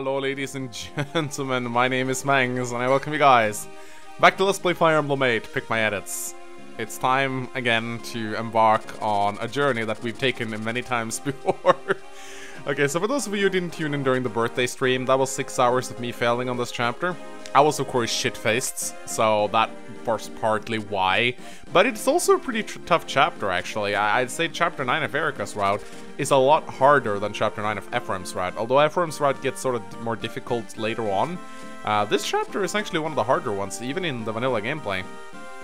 Hello ladies and gentlemen, my name is Mangs and I welcome you guys back to Let's Play Fire Emblem 8, Pick My Edits. It's time again to embark on a journey that we've taken many times before. okay, so for those of you who didn't tune in during the birthday stream, that was 6 hours of me failing on this chapter. I was of course shit-faced, so that was partly why. But it's also a pretty tough chapter actually. I would say chapter 9 of Eirika's route is a lot harder than chapter 9 of Ephraim's route. Although Ephraim's route gets sort of more difficult later on, uh, this chapter is actually one of the harder ones, even in the vanilla gameplay.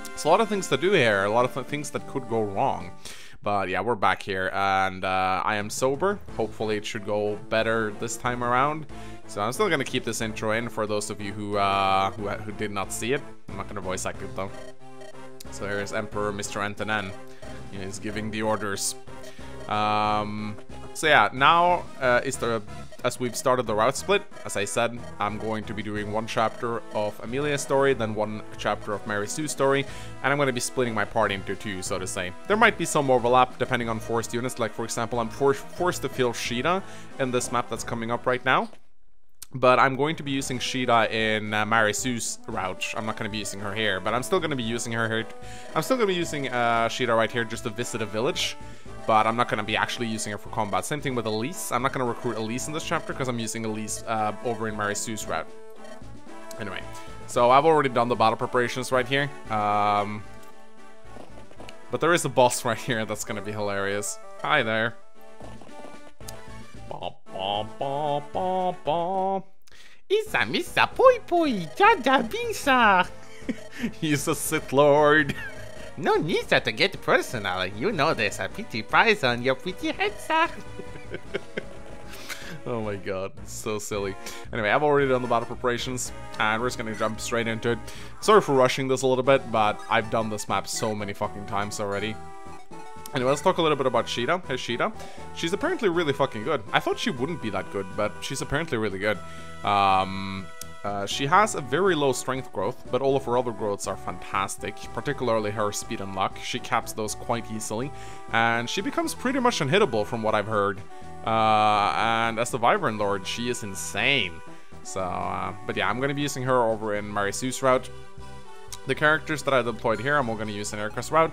There's a lot of things to do here, a lot of th things that could go wrong. But yeah, we're back here, and uh, I am sober. Hopefully it should go better this time around. So I'm still gonna keep this intro in for those of you who uh, who, who did not see it. I'm not gonna voice act it though. So here's Emperor Mr. Antonin. He's giving the orders. Um, so yeah, now uh, is the as we've started the route split. As I said, I'm going to be doing one chapter of Amelia's story, then one chapter of Mary Sue's story, and I'm going to be splitting my party into two, so to say. There might be some overlap depending on forced units, like for example, I'm for forced to fill Sheeta in this map that's coming up right now. But I'm going to be using Sheeta in uh, Mary Sue's route. I'm not going to be using her here, but I'm still going to be using her here. I'm still going to be using uh, right here just to visit a village. But I'm not going to be actually using her for combat. Same thing with Elise. I'm not going to recruit Elise in this chapter because I'm using Elise uh, over in Mary Sue's route. Anyway, so I've already done the battle preparations right here. Um, but there is a boss right here that's going to be hilarious. Hi there. Isa missa poi poi, jada. He's a Sith Lord. No need to get personal. You know there's a pretty prize on your pretty head, sir. oh my god, so silly. Anyway, I've already done the battle preparations, and we're just gonna jump straight into it. Sorry for rushing this a little bit, but I've done this map so many fucking times already. Anyway, let's talk a little bit about Sheeta. Hey, Sheeta. She's apparently really fucking good. I thought she wouldn't be that good, but she's apparently really good. Um, uh, she has a very low strength growth, but all of her other growths are fantastic, particularly her speed and luck. She caps those quite easily, and she becomes pretty much unhittable from what I've heard. Uh, and as the Wyvern Lord, she is insane. So, uh, but yeah, I'm going to be using her over in Mary Sue's route. The characters that I deployed here, I'm all going to use in Eirika's route.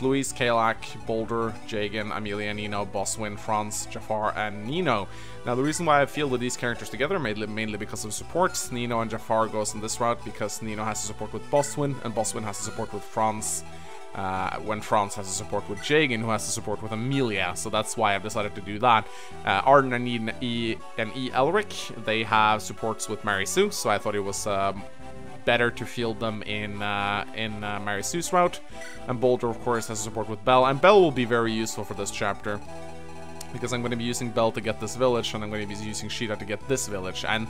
Louise, Kalak, Boulder, Jagen, Amelia, Nino, Boswin, Franz, Jafar, and Nino. Now the reason why I fielded these characters together mainly, mainly because of supports. Nino and Jafar goes in this route because Nino has to support with Boswin, and Boswin has to support with Franz. Uh, when Franz has to support with Jagen, who has to support with Amelia, so that's why I've decided to do that. Uh, Arden and e, and e Elric, they have supports with Mary Sue, so I thought it was um, better to field them in uh, in uh, Mary Sue's route. And Boulder, of course, has support with Bell, And Bell will be very useful for this chapter. Because I'm going to be using Bell to get this village, and I'm going to be using Sheeta to get this village. And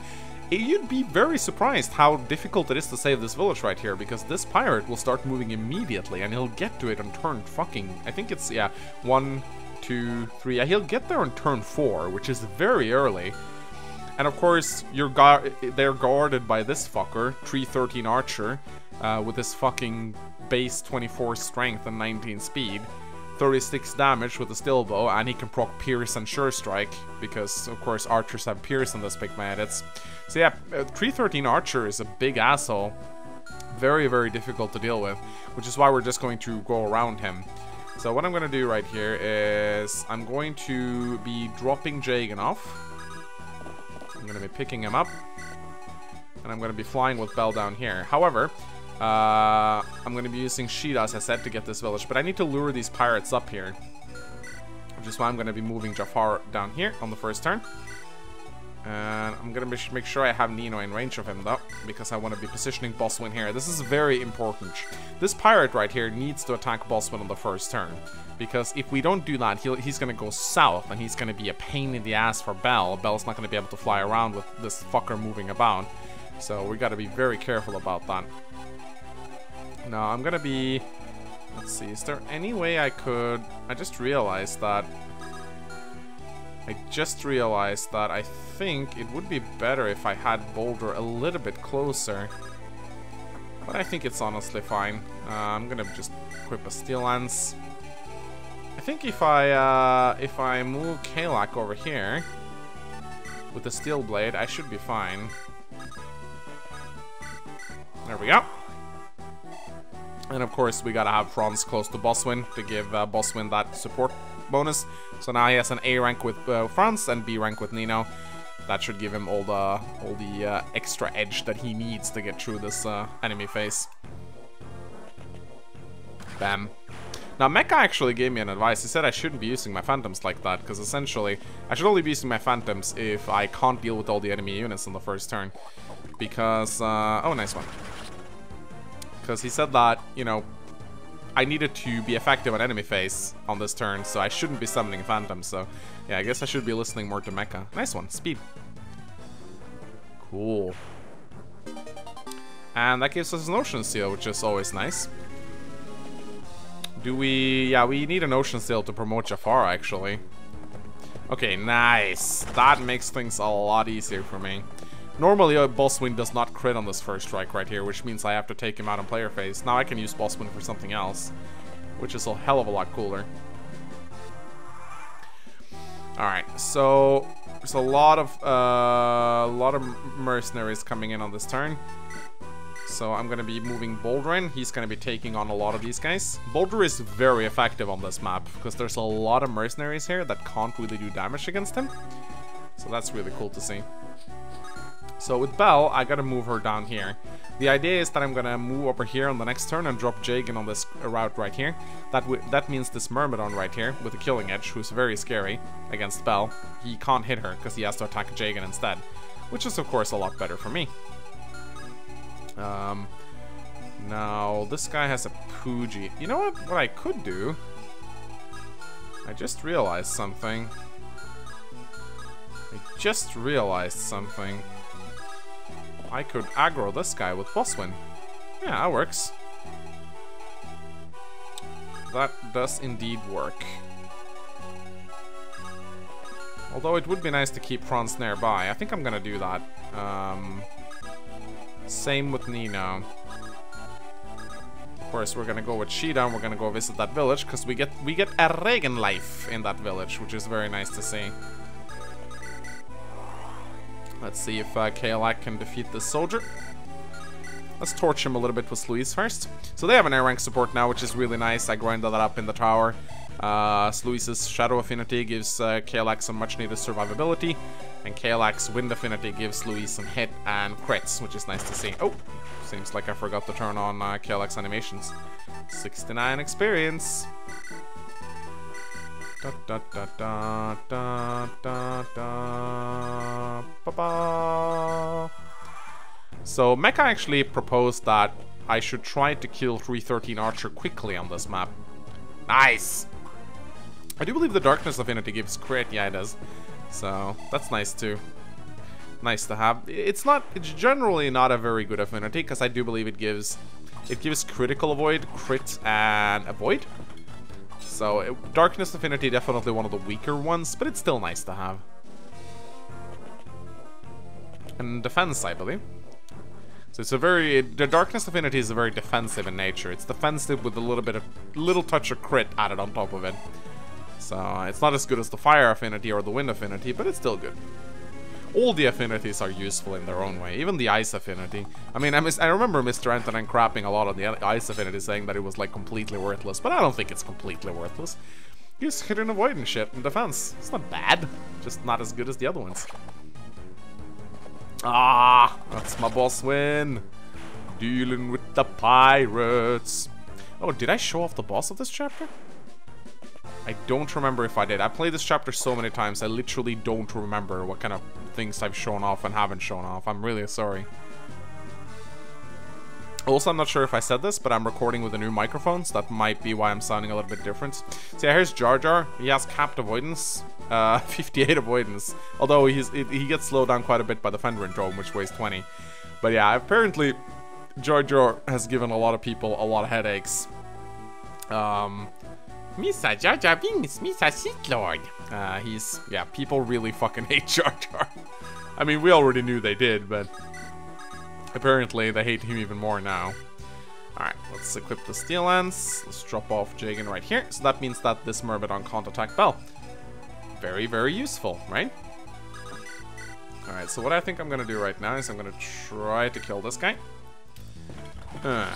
you'd be very surprised how difficult it is to save this village right here, because this pirate will start moving immediately, and he'll get to it on turn fucking... I think it's, yeah, one, two, three... Yeah, he'll get there on turn four, which is very early. And of course, you're gu they're guarded by this fucker, 313 Archer, uh, with his fucking base 24 strength and 19 speed. 36 damage with the steel bow, and he can proc Pierce and Sure Strike, because of course archers have Pierce in Pick My Edits. So yeah, uh, 313 Archer is a big asshole. Very, very difficult to deal with, which is why we're just going to go around him. So what I'm going to do right here is I'm going to be dropping Jagen off I'm going to be picking him up. And I'm going to be flying with Bell down here. However, uh, I'm going to be using Sheeta, as I said, to get this village. But I need to lure these pirates up here. Which is why I'm going to be moving Jafar down here on the first turn. And I'm going to make sure I have Nino in range of him, though. Because I want to be positioning Boswin here. This is very important. This pirate right here needs to attack Boswin on the first turn because if we don't do that, he's to go south, and he's to be a pain in the ass for Belle. Belle's not to be able to fly around with this fucker moving about, so we got to be very careful about that. Now, I'm to be... Let's see, is there any way I could... I just realized that... I just realized that I think it would be better if I had Boulder a little bit closer. But I think it's honestly fine. Uh, I'm gonna just equip a Steel Lance. I think if I uh, if I move Kalak over here, with the Steel Blade, I should be fine. There we go. And of course, we gotta have Franz close to Boswin to give uh, that support bonus. So now he has an A rank with uh, Franz and B rank with Nino. That should give him all the all the uh, extra edge that he needs to get through this uh, enemy phase. Bam. Now, Mecha actually gave me an advice. He said I shouldn't be using my Phantoms like that, because essentially, I should only be using my Phantoms if I can't deal with all the enemy units on the first turn. Because, uh, oh, nice one. Because he said that, you know, I needed to be effective on enemy phase on this turn, so I shouldn't be summoning Phantoms, so yeah, I guess I should be listening more to Mecha. Nice one, speed. Cool. And that gives us an Ocean Seal, which is always nice. Do we... Yeah, we need an Ocean Seal to promote Jafar, actually. Okay, nice. That makes things a lot easier for me. Normally, a uh, Boswin does not crit on this first strike right here, which means I have to take him out on player phase. Now I can use Boswin for something else, which is a hell of a lot cooler. Alright, so there's a lot of uh, a lot of mercenaries coming in on this turn. So I'm gonna be moving Bouldrin. He's gonna be taking on a lot of these guys. Boulder is very effective on this map because there's a lot of mercenaries here that can't really do damage against him. So that's really cool to see. So with Belle, I gotta move her down here. The idea is that I'm gonna move over here on the next turn and drop Jagen on this route right here. That that means this Myrmidon right here with the Killing Edge, who's very scary against Belle. He can't hit her because he has to attack Jagen instead, which is of course a lot better for me. Um, now this guy has a Pooji. You know what? What I could do? I just realized something. I just realized something. I could aggro this guy with Boswin. Yeah, that works. That does indeed work. Although it would be nice to keep Franz nearby. I think I'm gonna do that. Um, same with Nino. Of course, we're gonna go with Sheeta and we're gonna go visit that village because we get we get a Regan life in that village, which is very nice to see. Let's see if uh, Kalak can defeat this soldier. Let's torch him a little bit with Sluis first. So they have an air rank support now, which is really nice. I grinded that up in the tower. Uh, Sluis's Shadow Affinity gives uh, some much needed survivability. And Kalak's Wind Affinity gives Sluis some hit and crits, which is nice to see. Oh, seems like I forgot to turn on uh, animations. 69 experience. Da da da da da da da ba ba. So Mecha actually proposed that I should try to kill 313 Archer quickly on this map. Nice! I do believe the Darkness Affinity gives crit, yeah it does. So, that's nice too. Nice to have. It's not, it's generally not a very good affinity, because I do believe it gives, it gives critical avoid, crit, and avoid. So, it, Darkness Affinity definitely one of the weaker ones, but it's still nice to have. And defense, I believe. So it's a very, the Darkness Affinity is a very defensive in nature. It's defensive with a little bit of, little touch of crit added on top of it. So it's not as good as the Fire Affinity or the Wind Affinity, but it's still good. All the affinities are useful in their own way, even the Ice Affinity. I mean, I, I remember Mr. Antonin crapping a lot on the Ice Affinity, saying that it was like completely worthless, but I don't think it's completely worthless. Use hit and avoid and shit in defense. It's not bad, just not as good as the other ones. Ah, that's my boss win. Dealing with the pirates. Oh, did I show off the boss of this chapter? I don't remember if I did. I played this chapter so many times, I literally don't remember what kind of things I've shown off and haven't shown off. I'm really sorry. Also, I'm not sure if I said this, but I'm recording with a new microphones. That might be why I'm sounding a little bit different. So yeah, here's Jar Jar. He has capped avoidance. Uh, 58 avoidance. Although he's, he gets slowed down quite a bit by the Fenrir Tome, which weighs 20. But yeah, apparently Jar Jar has given a lot of people a lot of headaches. Um, Misa Jar Jar Binks, Misa Sith Lord. Uh, he's, yeah, people really fucking hate Jar Jar. I mean, we already knew they did, but apparently they hate him even more now. Alright, let's equip the Steel Lance. Let's drop off Jagen right here. So that means that this Myrmidon can't attack Belle. Very, very useful, right? Alright, so what I think I'm gonna do right now is I'm gonna try to kill this guy. Uh.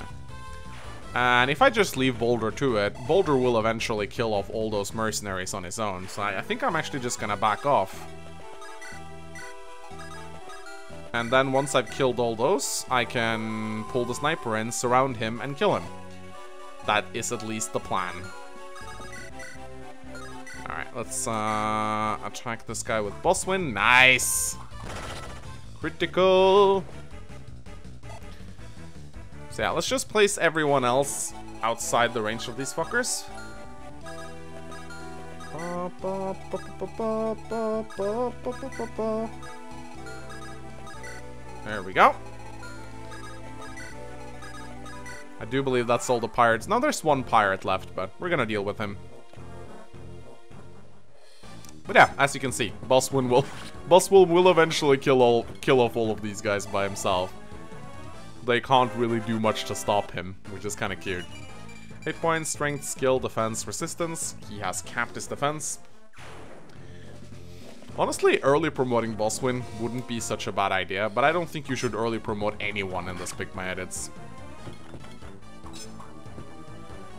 And if I just leave Boulder to it, Boulder will eventually kill off all those mercenaries on his own. So I, I think I'm actually just gonna back off. And then once I've killed all those, I can pull the sniper in, surround him, and kill him. That is at least the plan. Alright, let's uh, attack this guy with Bosswind. Nice! Critical! So yeah, let's just place everyone else outside the range of these fuckers. There we go. I do believe that's all the pirates. Now there's one pirate left, but we're gonna deal with him. But yeah, as you can see, Bosswind will Bosswind will eventually kill all kill off all of these guys by himself. They can't really do much to stop him, which is kinda cute. Hit points, strength, skill, defense, resistance. He has capped his defense. Honestly, early promoting Bosswind wouldn't be such a bad idea, but I don't think you should early promote anyone in this Pick Edits.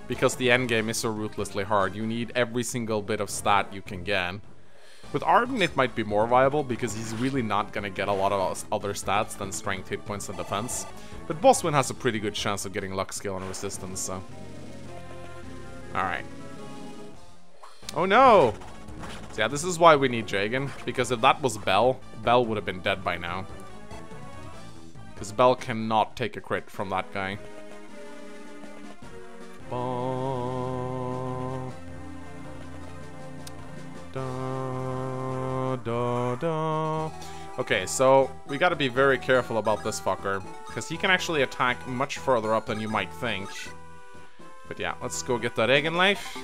Because the endgame is so ruthlessly hard, you need every single bit of stat you can get. With Arden, it might be more viable, because he's really not gonna get a lot of other stats than strength, hit points, and defense. But Bosswind has a pretty good chance of getting luck, skill, and resistance, so... Alright. Oh no! So yeah, this is why we need Jagen, because if that was Bell, Bell would have been dead by now. Because Bell cannot take a crit from that guy. Da, da, da. Okay, so we gotta be very careful about this fucker, because he can actually attack much further up than you might think. But yeah, let's go get that egg in life.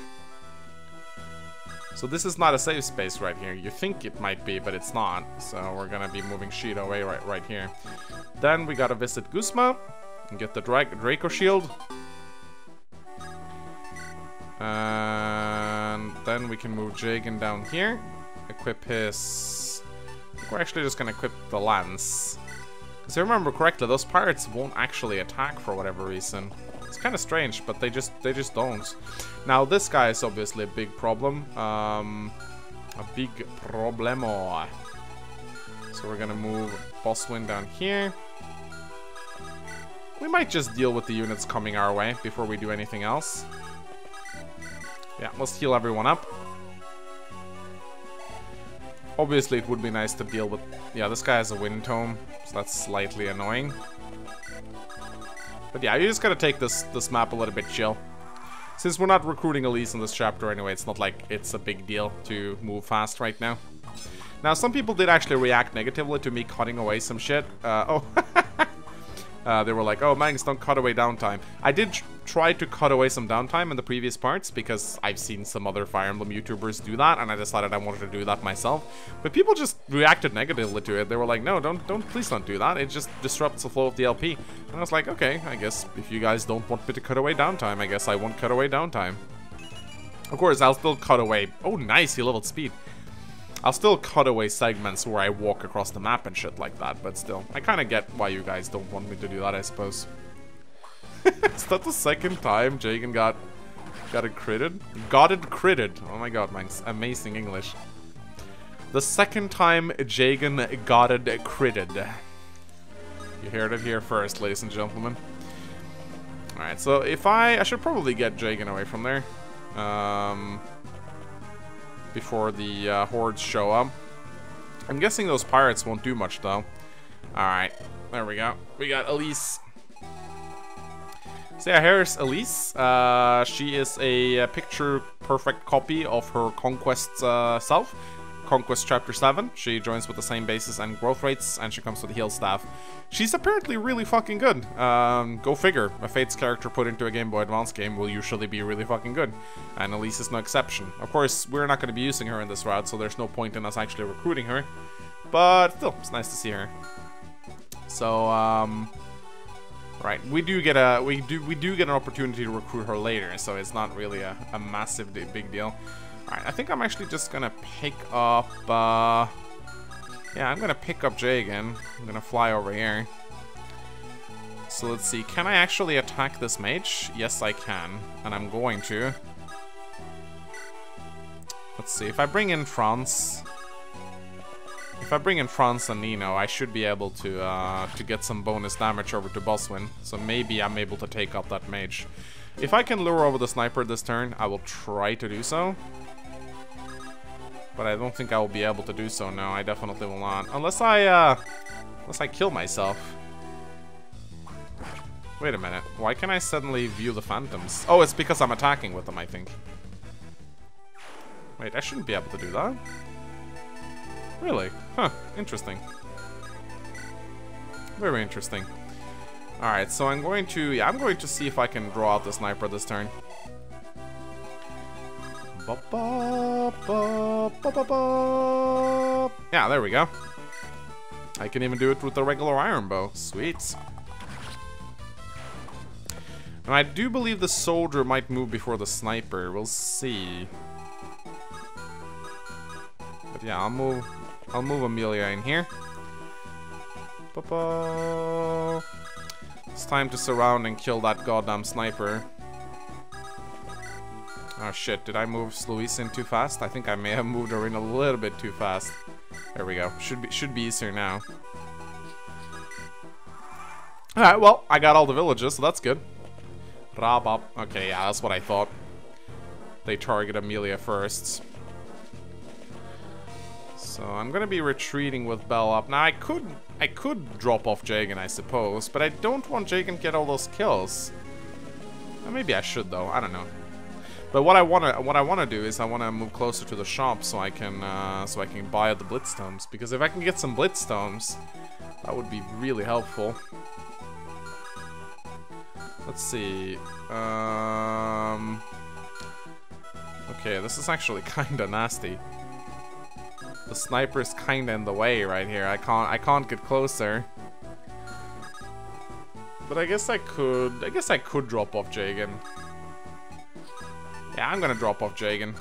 So this is not a safe space right here. You think it might be, but it's not. So we're gonna be moving Sheet away right, right here. Then we gotta visit Guzma and get the Dra Draco Shield. And then we can move Jagen down here. Equip his... We're actually just gonna equip the Lance. Because if I remember correctly, those pirates won't actually attack for whatever reason. It's kind of strange, but they just they just don't. Now this guy is obviously a big problem. Um, a big problemo. So we're gonna move Bosswind down here. We might just deal with the units coming our way before we do anything else. Yeah, let's heal everyone up. Obviously, it would be nice to deal with... Yeah, this guy has a wind tome, so that's slightly annoying. But yeah, you just gotta take this, this map a little bit chill. Since we're not recruiting Elise in this chapter anyway, it's not like it's a big deal to move fast right now. Now, some people did actually react negatively to me cutting away some shit. Uh, oh, uh, they were like, oh, Mangs, don't cut away downtime. I did try to cut away some downtime in the previous parts because I've seen some other Fire Emblem YouTubers do that, and I decided I wanted to do that myself. But people just reacted negatively to it. They were like, no, don't, don't, please don't do that. It just disrupts the flow of the LP. And I was like, okay, I guess if you guys don't want me to cut away downtime, I guess I won't cut away downtime. Of course, I'll still cut away. Oh, nice, he leveled speed. I'll still cut away segments where I walk across the map and shit like that, but still. I kind of get why you guys don't want me to do that, I suppose. Is that the second time Jagen got got it critted? Got it critted. Oh my god, man. Amazing English. The second time Jagen got it critted. You heard it here first, ladies and gentlemen. Alright, so if I... I should probably get Jagen away from there. Um, before the uh, hordes show up. I'm guessing those pirates won't do much, though. Alright, there we go. We got Elise. So yeah, here's Elise. Uh, she is a, a picture-perfect copy of her Conquest uh, self. Conquest Chapter 7. She joins with the same bases and growth rates, and she comes with the heal staff. She's apparently really fucking good. Um, go figure. A Fates character put into a Game Boy Advance game will usually be really fucking good. And Elise is no exception. Of course, we're not going to be using her in this route, so there's no point in us actually recruiting her. But still, it's nice to see her. So, um... Right, we do get a we do we do get an opportunity to recruit her later, so it's not really a, a massive big deal. Alright, I think I'm actually just gonna pick up, uh... Yeah, I'm gonna pick up Jagen. I'm gonna fly over here. So let's see, can I actually attack this mage? Yes, I can, and I'm going to. Let's see, if I bring in Franz... If I bring in Franz and Nino, I should be able to uh, to get some bonus damage over to Boswin. So maybe I'm able to take up that mage. If I can lure over the sniper this turn, I will try to do so. But I don't think I will be able to do so now. I definitely will not. Unless I, uh... Unless I kill myself. Wait a minute. Why can I suddenly view the phantoms? Oh, it's because I'm attacking with them, I think. Wait, I shouldn't be able to do that. Really? Huh. Interesting. Very interesting. Alright, so I'm going to... Yeah, I'm going to see if I can draw out the sniper this turn. Yeah, there we go. I can even do it with the regular iron bow. Sweet. And I do believe the soldier might move before the sniper. We'll see. But yeah, I'll move I'll move Amelia in here. It's time to surround and kill that goddamn sniper. Oh shit, did I move Luis in too fast? I think I may have moved her in a little bit too fast. There we go. Should be should be easier now. Alright, well, I got all the villages, so that's good. Rabab. Okay, yeah, that's what I thought. They target Amelia first. So I'm gonna be retreating with Bell up. Now I could I could drop off Jagen, I suppose, but I don't want Jagen to get all those kills. Maybe I should though, I don't know. But what I wanna what I wanna do is I wanna move closer to the shop so I can uh, so I can buy the Blitz Tomes. Because if I can get some Blitz Tomes, that would be really helpful. Let's see. Um Okay, this is actually kinda nasty. The sniper's kinda in the way right here. I can't I can't get closer. But I guess I could I guess I could drop off Jagen. Yeah, I'm gonna drop off Jagen.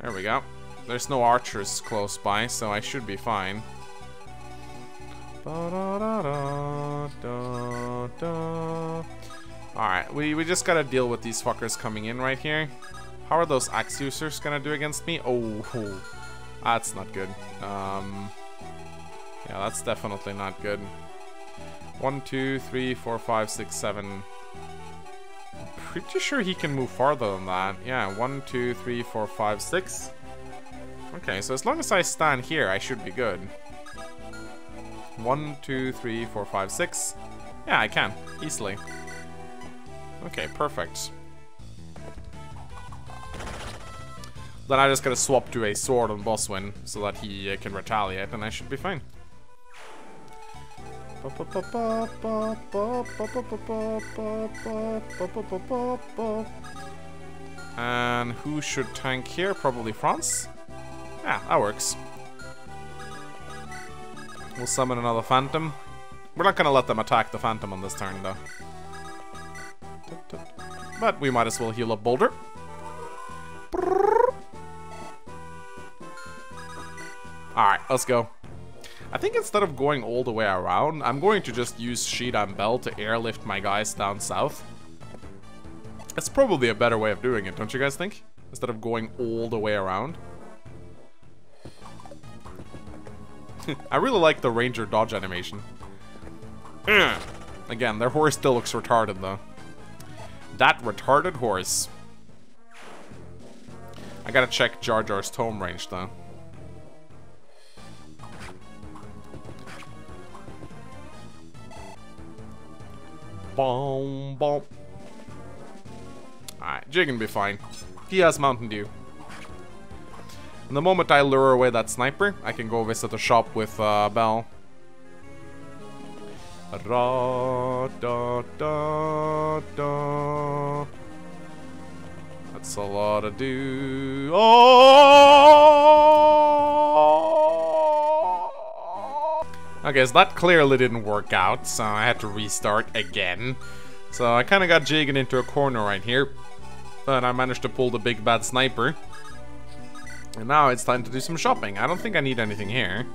There we go. There's no archers close by, so I should be fine. Alright, we, we just gotta deal with these fuckers coming in right here. How are those axe users gonna do against me? Oh, that's not good. Um, yeah, that's definitely not good. One, two, three, four, five, six, seven. Pretty sure he can move farther than that. Yeah, one, two, three, four, five, six. Okay, so as long as I stand here, I should be good. One, two, three, four, five, six. Yeah, I can. Easily. Okay, perfect. Then I just gotta swap to a sword on Boswin so that he uh, can retaliate and I should be fine. And who should tank here? Probably Franz? Yeah, that works. We'll summon another Phantom. We're not gonna let them attack the Phantom on this turn, though. But we might as well heal up Boulder. Alright, let's go. I think instead of going all the way around, I'm going to just use Sheet and Bell to airlift my guys down south. It's probably a better way of doing it, don't you guys think? Instead of going all the way around. I really like the ranger dodge animation. Again, their horse still looks retarded though. That retarded horse. I gotta check Jar Jar's tome range though. Boom, boom. Alright, Jig can be fine. He has Mountain Dew. And the moment I lure away that sniper, I can go visit the shop with uh, Bell. Da, da, da, da. That's a lot to do. Oh! Okay, so that clearly didn't work out, so I had to restart again. So I kind of got Jagen into a corner right here. But I managed to pull the big bad sniper. And now it's time to do some shopping. I don't think I need anything here.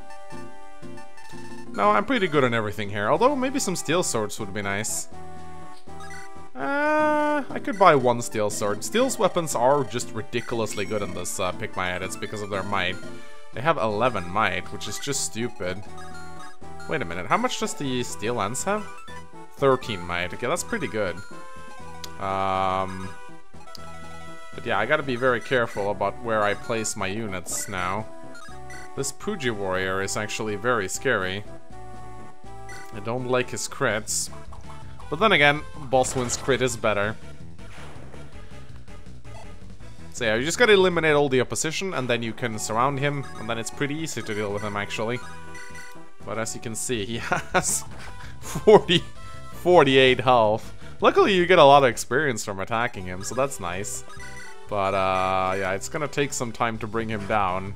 No, I'm pretty good on everything here. Although, maybe some steel swords would be nice. Uh, I could buy one steel sword. Steel's weapons are just ridiculously good in this uh, Pick My Edits because of their might. They have 11 might, which is just stupid. Wait a minute, how much does the steel lance have? 13 might. Okay, that's pretty good. Um, but yeah, I gotta be very careful about where I place my units now. This Puji warrior is actually very scary. I don't like his crits. But then again, Boswin's crit is better. So yeah, you just gotta eliminate all the opposition, and then you can surround him, and then it's pretty easy to deal with him, actually. But as you can see, he has 40, 48 health. Luckily, you get a lot of experience from attacking him, so that's nice. But, uh, yeah, it's gonna take some time to bring him down.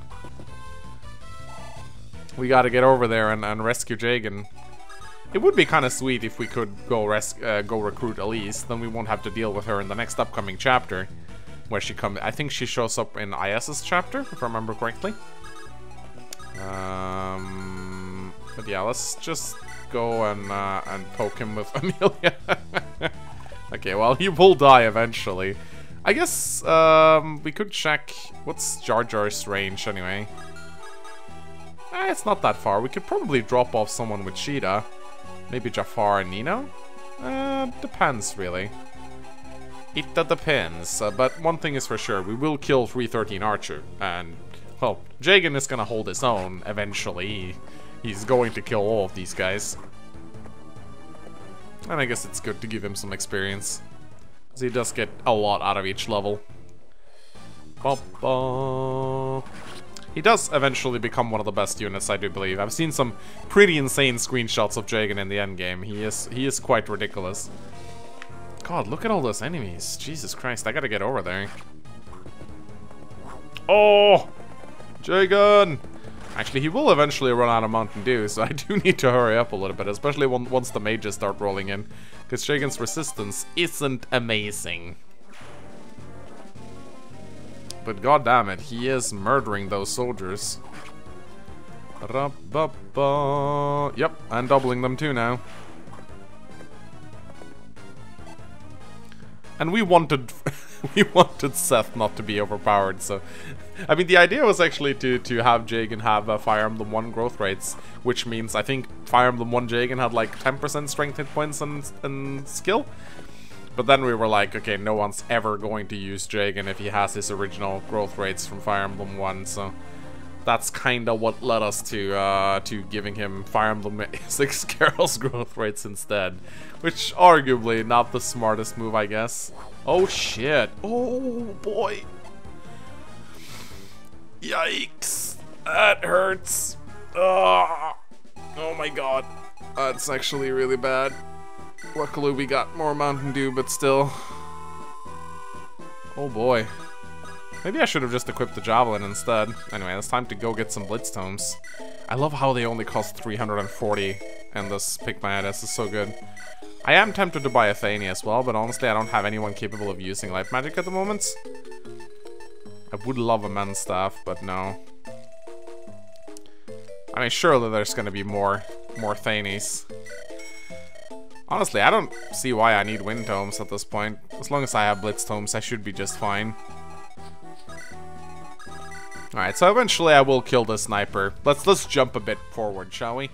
We gotta get over there and, and rescue Jagen. It would be kind of sweet if we could go res uh, go recruit Elise, then we won't have to deal with her in the next upcoming chapter. Where she comes, I think she shows up in IS's chapter, if I remember correctly. Um, but yeah, let's just go and uh, and poke him with Amelia. okay, well he will die eventually. I guess um, we could check what's Jar Jar's range anyway. Eh, it's not that far. We could probably drop off someone with Sheeta. Maybe Jafar and Nino? Uh, depends, really. It depends, uh, but one thing is for sure, we will kill 313 Archer, and, well, Jagen is gonna hold his own eventually. He's going to kill all of these guys. And I guess it's good to give him some experience. Because he does get a lot out of each level. Ba -ba. He does eventually become one of the best units, I do believe. I've seen some pretty insane screenshots of Jagen in the endgame. He is he is quite ridiculous. God, look at all those enemies. Jesus Christ, I gotta get over there. Oh! Jagen! Actually, he will eventually run out of Mountain Dew, so I do need to hurry up a little bit, especially once the mages start rolling in. Because Jagen's resistance isn't amazing. But god damn it, he is murdering those soldiers. Yep, and doubling them too now. And we wanted we wanted Seth not to be overpowered, so I mean the idea was actually to to have Jagen have uh, Fire Emblem 1 growth rates, which means I think Fire Emblem 1 Jagen had like 10% strength hit points and, and skill. But then we were like, okay, no one's ever going to use Jagen if he has his original growth rates from Fire Emblem 1, so that's kind of what led us to uh, to giving him Fire Emblem 6 Carol's growth rates instead. Which, arguably, not the smartest move, I guess. Oh, shit. Oh, boy. Yikes. That hurts. Oh, oh my god. That's actually really bad. Luckily we got more Mountain Dew, but still. Oh boy. Maybe I should have just equipped the Javelin instead. Anyway, it's time to go get some Blitz Tomes. I love how they only cost 340 and this My is so good. I am tempted to buy a Thani as well, but honestly I don't have anyone capable of using Light Magic at the moment. I would love a Men's Staff, but no. I mean, surely there's gonna be more, more Thanis. Honestly, I don't see why I need Wind Tomes at this point. As long as I have Blitz Tomes, I should be just fine. Alright, so eventually I will kill the sniper. Let's let's jump a bit forward, shall we?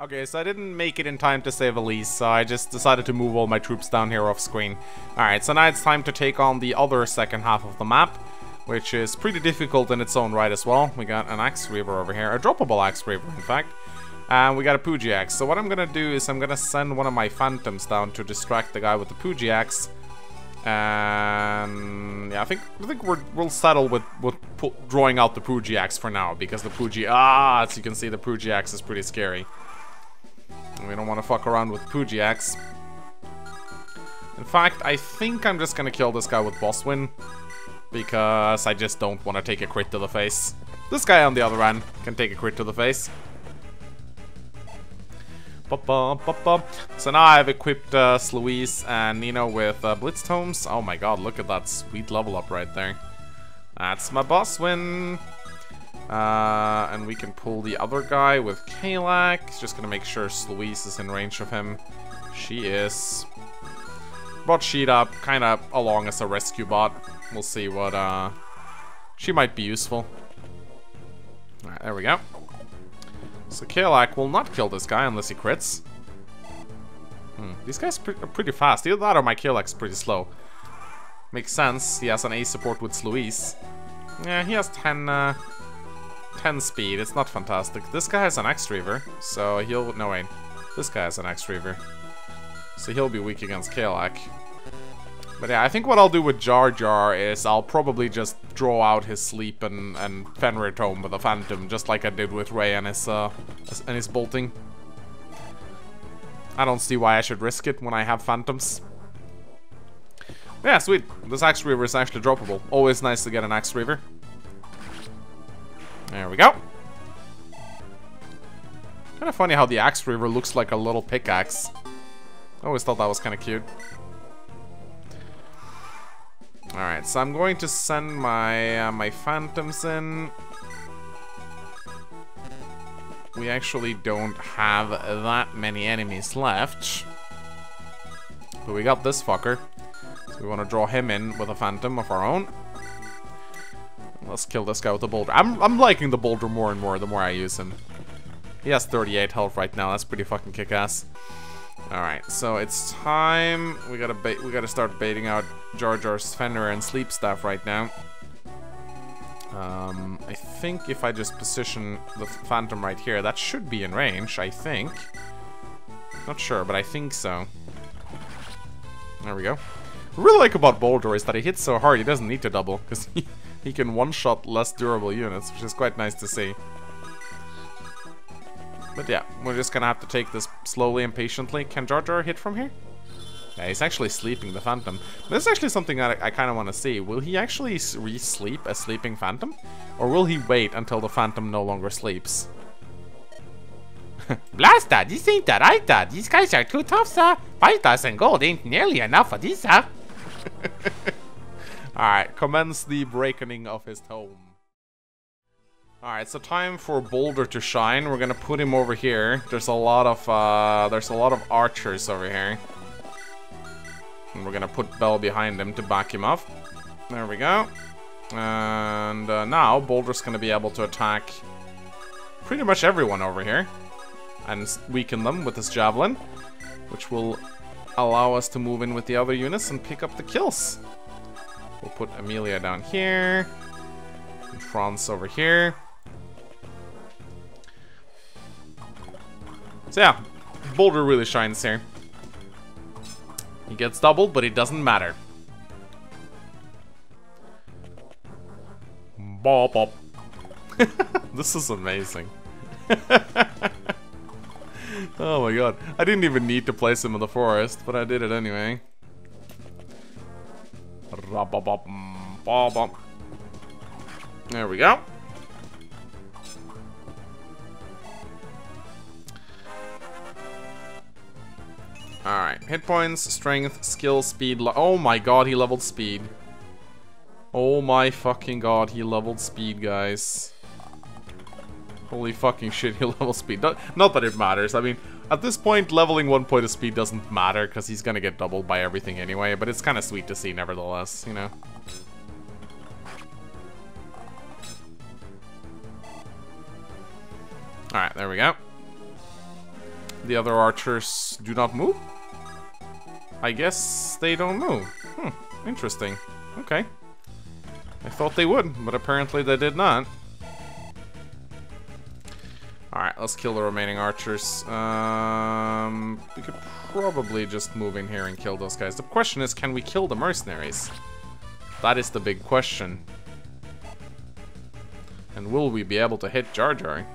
Okay, so I didn't make it in time to save Elise, so I just decided to move all my troops down here off screen. Alright, so now it's time to take on the other second half of the map, which is pretty difficult in its own right as well. We got an Axe Reaver over here, a droppable Axe Reaver in fact. And we got a Pooji Axe. So what I'm gonna do is I'm gonna send one of my Phantoms down to distract the guy with the Pooji Axe. And yeah, I think I think we're, we'll settle with with drawing out the Pooji Axe for now because the Pooji ah, as you can see, the Pooji Axe is pretty scary. We don't want to fuck around with Pooji Axe. In fact, I think I'm just gonna kill this guy with Boss Win because I just don't want to take a crit to the face. This guy on the other end can take a crit to the face. So now I've equipped uh, Sluis and Nino with uh, Blitz Tomes. Oh my god, look at that sweet level up right there. That's my boss win. Uh, and we can pull the other guy with Kalak. Just gonna make sure Louise is in range of him. She is. Brought Sheet up, kind of along as a rescue bot. We'll see what, uh... She might be useful. Alright, there we go. So Kalak will not kill this guy unless he crits. Hmm, these guys pre are pretty fast. Either that or my Kalak's pretty slow. Makes sense. He has an A support with Sluis. Yeah, he has 10, uh, 10 speed. It's not fantastic. This guy has an Axe Reaver, so he'll... No, wait. This guy has an Axe Reaver. So he'll be weak against Kalak. But yeah, I think what I'll do with Jar Jar is I'll probably just draw out his sleep and, and Fenrir Tome with a Phantom, just like I did with Ray and his, uh, and his bolting. I don't see why I should risk it when I have Phantoms. Yeah, sweet. This Axe Reaver is actually droppable. Always nice to get an Axe Reaver. There we go. Kind of funny how the Axe Reaver looks like a little pickaxe. I always thought that was kind of cute. Alright, so I'm going to send my uh, my phantoms in. We actually don't have that many enemies left. But we got this fucker. So we want to draw him in with a phantom of our own. Let's kill this guy with the boulder. I'm, I'm liking the boulder more and more the more I use him. He has 38 health right now. That's pretty fucking kick-ass. All right, so it's time. We gotta bait. We gotta start baiting out Jar Jar's Fenrir and Sleep Staff right now. Um, I think if I just position the Phantom right here, that should be in range. I think. Not sure, but I think so. There we go. What I really like about Boulder is that he hits so hard he doesn't need to double, because he, he can one-shot less durable units, which is quite nice to see. But yeah, we're just gonna have to take this slowly and patiently. Can Jar Jar hit from here? Yeah, he's actually sleeping the Phantom. This is actually something that I, I kind of want to see. Will he actually re-sleep a sleeping Phantom? Or will he wait until the Phantom no longer sleeps? Blasta, this ain't the right, uh. These guys are too tough, sir. 5,000 gold ain't nearly enough for this, sir. Alright, commence the breaking of his tome. Alright, so time for Boulder to shine. We're gonna put him over here. There's a lot of, uh, there's a lot of archers over here. And we're gonna put Bell behind him to back him up. There we go. And uh, now Boulder's gonna be able to attack pretty much everyone over here. And weaken them with his Javelin. Which will allow us to move in with the other units and pick up the kills. We'll put Amelia down here. And Franz over here. So yeah, Boulder really shines here. He gets doubled, but it doesn't matter. Bop bop. this is amazing. oh my god. I didn't even need to place him in the forest, but I did it anyway. Mm, there we go. Hit points, strength, skill, speed. Oh my god, he leveled speed. Oh my fucking god, he leveled speed, guys. Holy fucking shit, he leveled speed. Not, not that it matters. I mean, at this point, leveling one point of speed doesn't matter because he's gonna get doubled by everything anyway, but it's kind of sweet to see nevertheless, you know? Alright, there we go. The other archers do not move? I guess they don't move. Hmm, interesting. Okay. I thought they would, but apparently they did not. Alright, let's kill the remaining archers. Um, we could probably just move in here and kill those guys. The question is, can we kill the mercenaries? That is the big question. And will we be able to hit Jar Jar?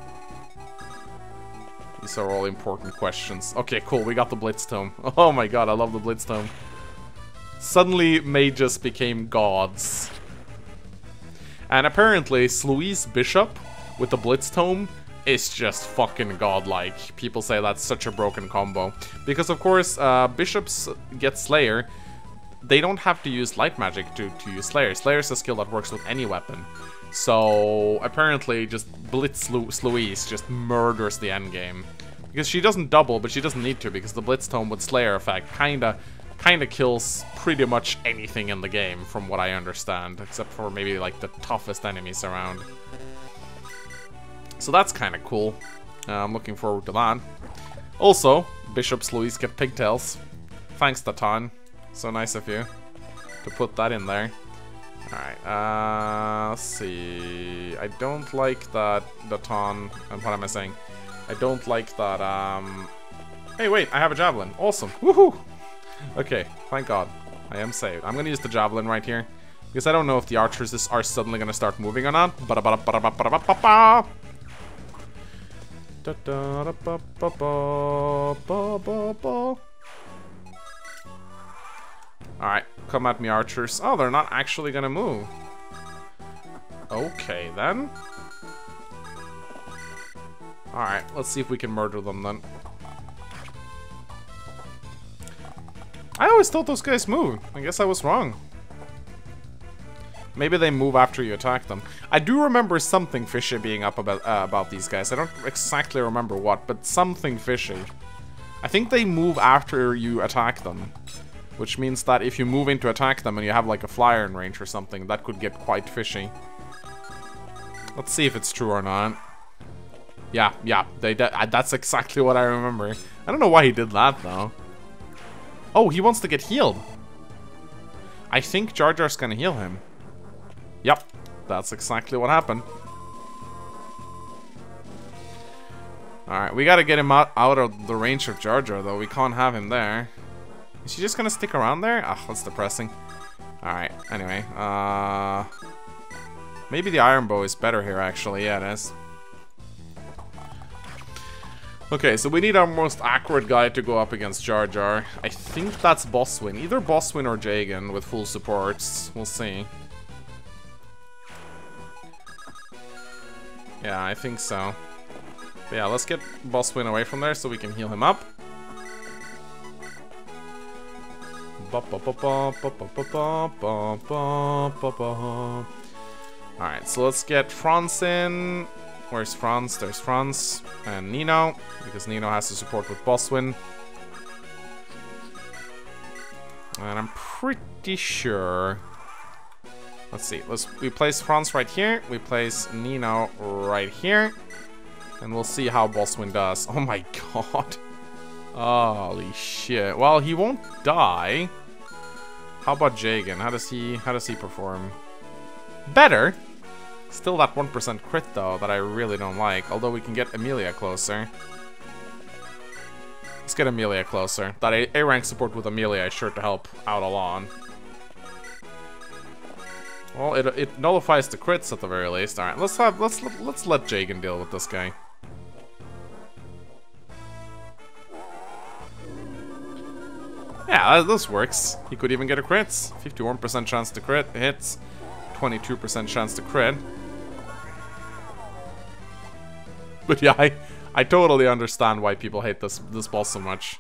These are all important questions. Okay, cool, we got the Blitz Tome. Oh my god, I love the Blitz Tome. Suddenly, mages became gods. And apparently, Sluis Bishop with the Blitz Tome is just fucking godlike. People say that's such a broken combo. Because of course, uh, Bishops get Slayer. they don't have to use light magic to, to use Slayer. Slayer is a skill that works with any weapon. So apparently just Blitz Lu just murders the endgame. Because she doesn't double, but she doesn't need to because the Blitz Tome with Slayer effect kinda kinda kills pretty much anything in the game from what I understand. Except for maybe like the toughest enemies around. So that's kinda cool. Uh, I'm looking forward to that. Also, Bishop's Louise get pigtails. Thanks, Datagne. So nice of you to put that in there. Alright, uh, let's see. I don't like that Datan. And what am I saying? I don't like that, um... Hey, wait, I have a javelin. Awesome. Woohoo! Okay, thank God. I am saved. I'm gonna use the javelin right here. Because I don't know if the archers are suddenly gonna start moving or not. Ba Alright, come at me, archers. Oh, they're not actually gonna move. Okay, then. Alright, let's see if we can murder them then. I always thought those guys moved. I guess I was wrong. Maybe they move after you attack them. I do remember something fishy being up about uh, about these guys. I don't exactly remember what, but something fishy. I think they move after you attack them. Which means that if you move in to attack them and you have like a flyer in range or something, that could get quite fishy. Let's see if it's true or not. Yeah, yeah, they that's exactly what I remember. I don't know why he did that though. Oh, he wants to get healed. I think Jar Jar's gonna heal him. Yep, that's exactly what happened. Alright, we gotta get him out, out of the range of Jar Jar though. We can't have him there. Is she just gonna stick around there? Ah, oh, that's depressing. Alright, anyway. Uh, maybe the iron bow is better here, actually. Yeah, it is. Okay, so we need our most accurate guy to go up against Jar Jar. I think that's Boswin. Either Boswin or Jagen with full supports. We'll see. Yeah, I think so. But yeah, let's get Boswin away from there so we can heal him up. Alright, so let's get Franz in. Where's Franz? There's Franz and Nino, because Nino has to support with Boswin. And I'm pretty sure... Let's see, let's we place Franz right here, we place Nino right here, and we'll see how Boswin does. Oh my god. Holy shit. Well, he won't die. How about Jagen? How does he how does he perform? Better. Still that 1% crit though that I really don't like, although we can get Amelia closer. Let's get Amelia closer. That A, A rank support with Amelia is sure to help out a lot. Well, it, it nullifies the crits at the very least. All right, let's have let's let's let Jagen deal with this guy. Yeah, this works. He could even get a crit. 51% chance to crit hits, 22% chance to crit. But yeah, I, I totally understand why people hate this this boss so much.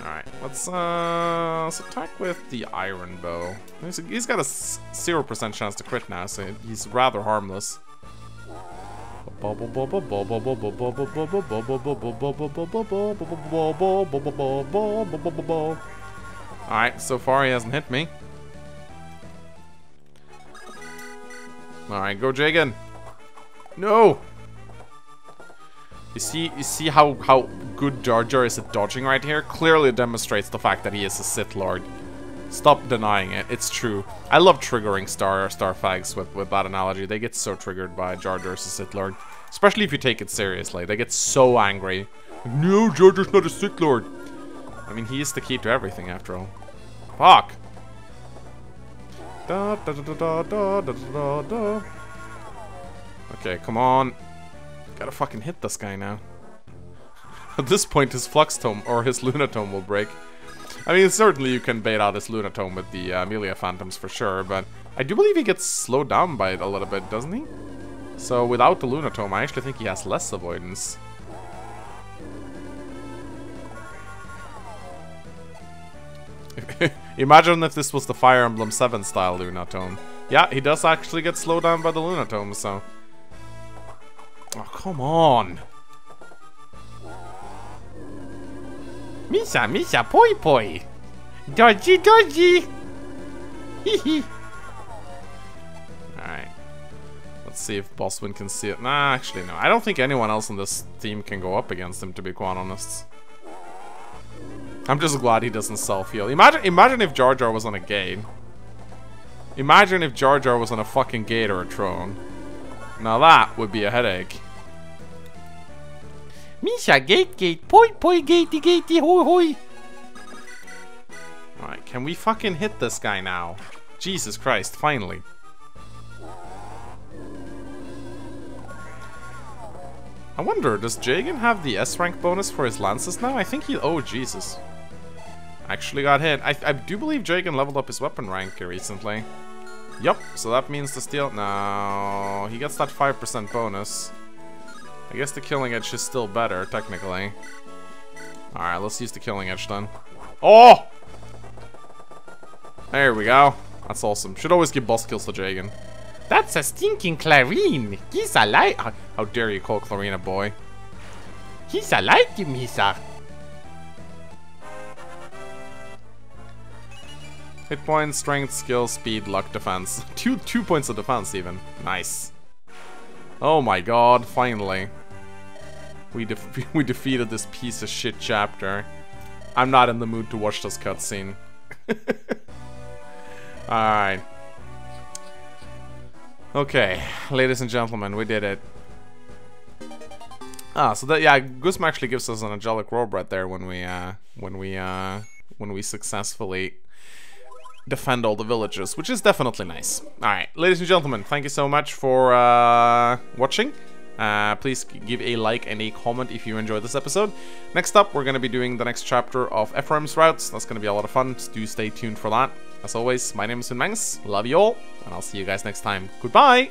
Alright, let's, uh, let's attack with the Iron Bow. He's, he's got a 0% chance to crit now, so he's rather harmless. Alright, so far he hasn't hit me. Alright, go Jagen. No! You see you see how, how good Jar Jar is at dodging right here? Clearly demonstrates the fact that he is a Sith Lord. Stop denying it. It's true. I love triggering Star Star Fags with, with that analogy. They get so triggered by Jar Jar as a Sith Lord. Especially if you take it seriously. They get so angry. No, Jar Jar's not a Sith Lord. I mean, he is the key to everything after all. Fuck. Da, da, da, da, da, da, da, da. Okay, come on. Gotta fucking hit this guy now. At this point, his Flux Tome or his Lunatome will break. I mean, certainly you can bait out his Lunatome with the uh, Amelia Phantoms for sure, but I do believe he gets slowed down by it a little bit, doesn't he? So without the Lunatome, I actually think he has less avoidance. Imagine if this was the Fire Emblem 7 style Lunatome. Yeah, he does actually get slowed down by the Lunatome, so... Oh, come on! Misa, Misa, poi poi. Dodgy, dodgy. Hee Alright. Let's see if Boswin can see it. Nah, actually no. I don't think anyone else on this team can go up against him, to be quite honest. I'm just glad he doesn't self-heal. Imagine, imagine if Jar Jar was on a gate. Imagine if Jar Jar was on a fucking gate or a throne. Now that would be a headache. Misha, gate, gate, poi, poi, gatey, gatey, hoi, hoi. Alright, can we fucking hit this guy now? Jesus Christ, finally. I wonder, does Jagen have the S rank bonus for his lances now? I think he- oh Jesus. Actually got hit. I, I do believe Jagen leveled up his weapon rank recently. Yup, so that means the steel- no, he gets that 5% bonus. I guess the killing edge is still better, technically. Alright, let's use the killing edge then. Oh! There we go. That's awesome. Should always give boss kills to Jagen. That's a stinking clarine. He's alive. How, how dare you call Clarine a boy? He's alive, Misa. Hit points, strength, skill, speed, luck, defense. Two two points of defense even. Nice. Oh my god, finally. We def we defeated this piece of shit chapter. I'm not in the mood to watch this cutscene. Alright. Okay, ladies and gentlemen, we did it. Ah, so that yeah, Guzma actually gives us an angelic robe right there when we uh when we uh when we successfully defend all the villages, which is definitely nice. Alright, ladies and gentlemen, thank you so much for uh, watching. Uh, please give a like and a comment if you enjoyed this episode. Next up, we're going to be doing the next chapter of Ephraim's Routes. That's going to be a lot of fun. Do stay tuned for that. As always, my name is Mangs. Love you all, and I'll see you guys next time. Goodbye!